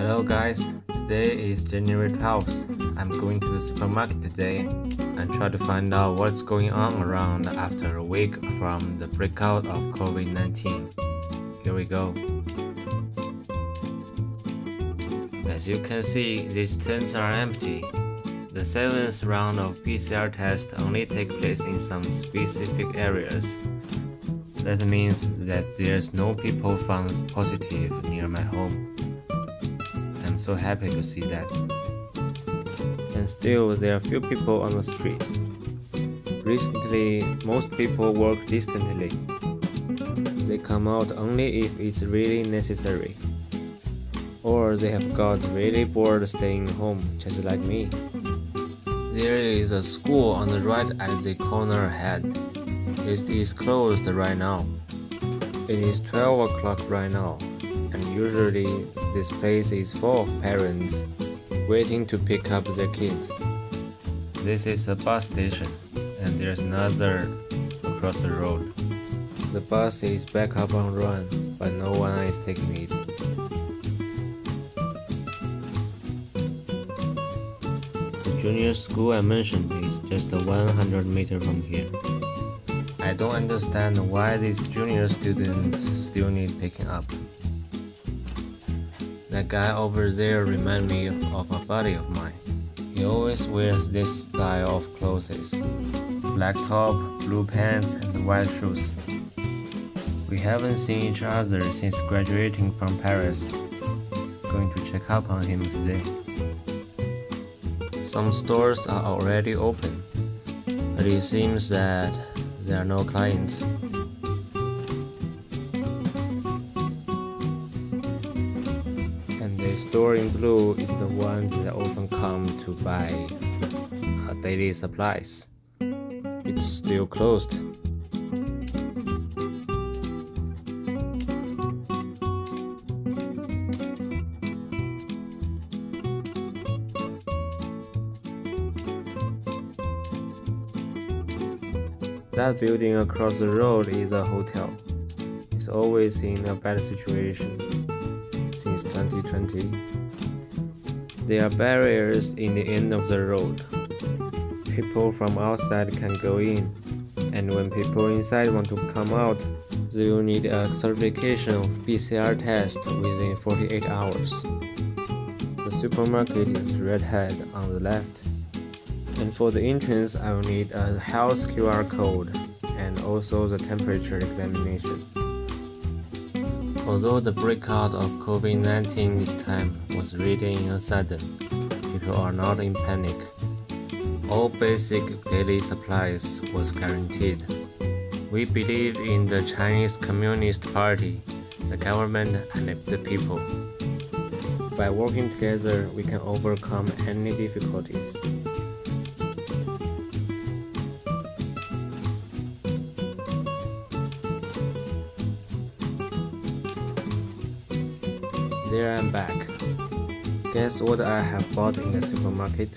Hello guys, today is January 12th. I'm going to the supermarket today and try to find out what's going on around after a week from the breakout of COVID-19. Here we go. As you can see, these tents are empty. The seventh round of PCR tests only take place in some specific areas. That means that there's no people found positive near my home. I'm so happy to see that. And still, there are few people on the street. Recently, most people work distantly. They come out only if it's really necessary. Or they have got really bored staying home, just like me. There is a school on the right at the corner ahead. It is closed right now. It is 12 o'clock right now, and usually this place is full of parents waiting to pick up their kids. This is a bus station, and there's another across the road. The bus is back up on run, but no one is taking it. The junior school I mentioned is just 100 meters from here. I don't understand why these junior students still need picking up. That guy over there reminds me of a buddy of mine. He always wears this style of clothes. Black top, blue pants, and white shoes. We haven't seen each other since graduating from Paris. Going to check up on him today. Some stores are already open, but it seems that there are no clients. Store in blue is the one that often come to buy uh, daily supplies. It's still closed. That building across the road is a hotel. It's always in a bad situation 2020. There are barriers in the end of the road. People from outside can go in, and when people inside want to come out, they will need a certification of PCR test within 48 hours. The supermarket is red hat on the left. And for the entrance, I will need a health QR code and also the temperature examination. Although the breakout of COVID 19 this time was really sudden, people are not in panic. All basic daily supplies was guaranteed. We believe in the Chinese Communist Party, the government, and the people. By working together, we can overcome any difficulties. There I'm back. Guess what I have bought in the supermarket?